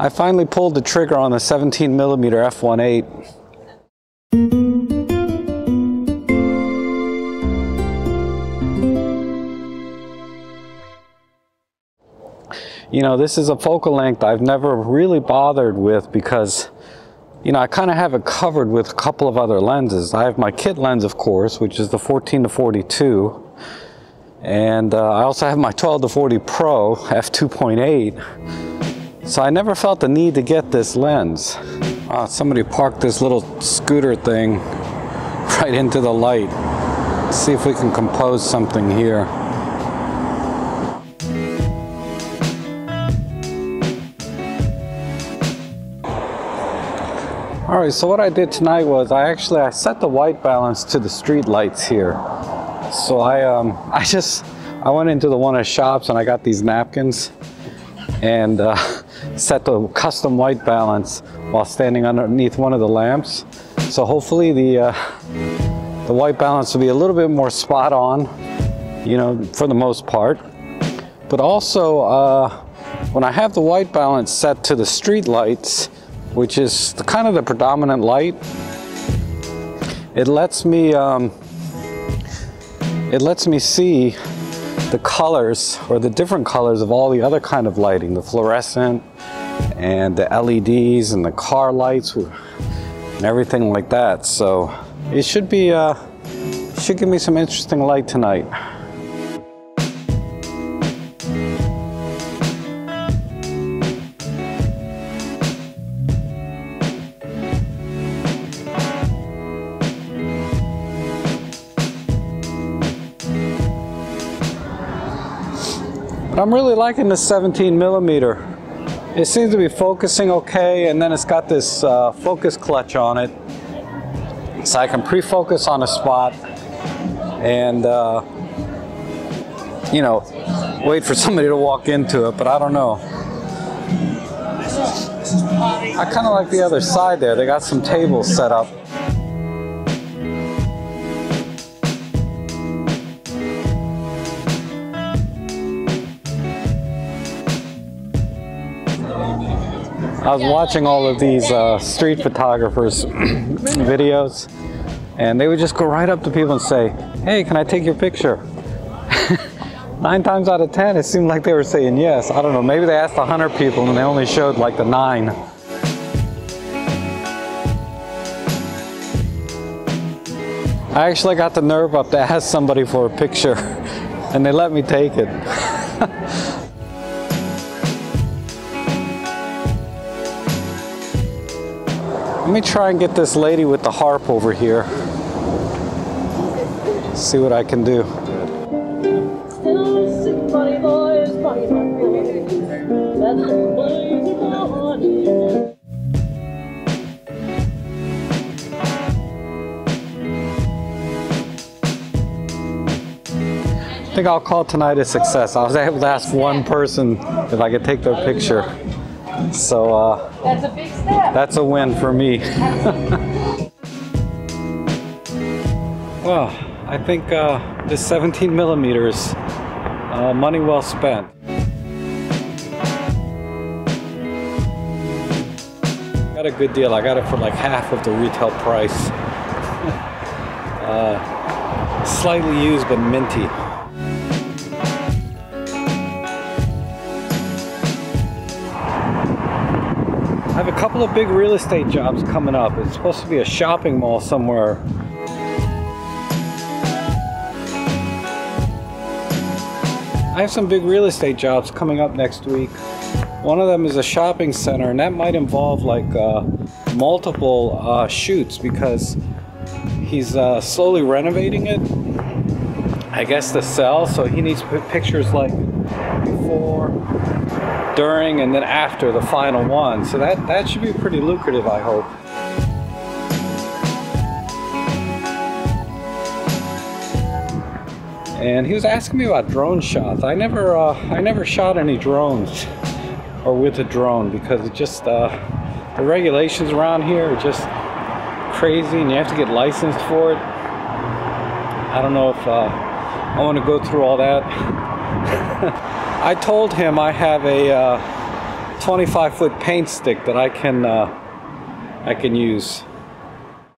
I finally pulled the trigger on the 17 millimeter f1.8. You know, this is a focal length I've never really bothered with because, you know, I kind of have it covered with a couple of other lenses. I have my kit lens, of course, which is the 14 to 42. And uh, I also have my 12 to 40 Pro f2.8. So I never felt the need to get this lens. Uh, somebody parked this little scooter thing right into the light. Let's see if we can compose something here. All right, so what I did tonight was I actually I set the white balance to the street lights here. So I um I just I went into the one of the shops and I got these napkins and uh, set the custom white balance while standing underneath one of the lamps. So hopefully the uh, the white balance will be a little bit more spot on, you know, for the most part. But also uh, when I have the white balance set to the street lights, which is the, kind of the predominant light. It lets me um, it lets me see the colors or the different colors of all the other kind of lighting, the fluorescent and the LEDs and the car lights and everything like that. So it should be uh, should give me some interesting light tonight. I'm really liking the 17 millimeter. It seems to be focusing okay, and then it's got this uh, focus clutch on it. So I can pre-focus on a spot and, uh, you know, wait for somebody to walk into it, but I don't know. I kind of like the other side there. They got some tables set up. I was watching all of these uh, street photographers videos and they would just go right up to people and say, hey, can I take your picture? nine times out of 10, it seemed like they were saying yes. I don't know, maybe they asked a 100 people and they only showed like the nine. I actually got the nerve up to ask somebody for a picture and they let me take it. Let me try and get this lady with the harp over here. See what I can do. I think I'll call tonight a success. I was able to ask one person if I could take their picture. So uh, that's a big step. That's a win for me. well, I think uh, this 17 millimeters, uh, money well spent. Got a good deal. I got it for like half of the retail price. uh, slightly used but minty. I have a couple of big real estate jobs coming up. It's supposed to be a shopping mall somewhere. I have some big real estate jobs coming up next week. One of them is a shopping center, and that might involve like uh, multiple uh, shoots because he's uh, slowly renovating it. I guess to sell, so he needs pictures like before, during and then after the final one. So that, that should be pretty lucrative, I hope. And he was asking me about drone shots. I never, uh, I never shot any drones or with a drone because it just, uh, the regulations around here are just crazy and you have to get licensed for it. I don't know if uh, I want to go through all that. I told him I have a uh, 25 foot paint stick that I can uh, I can use.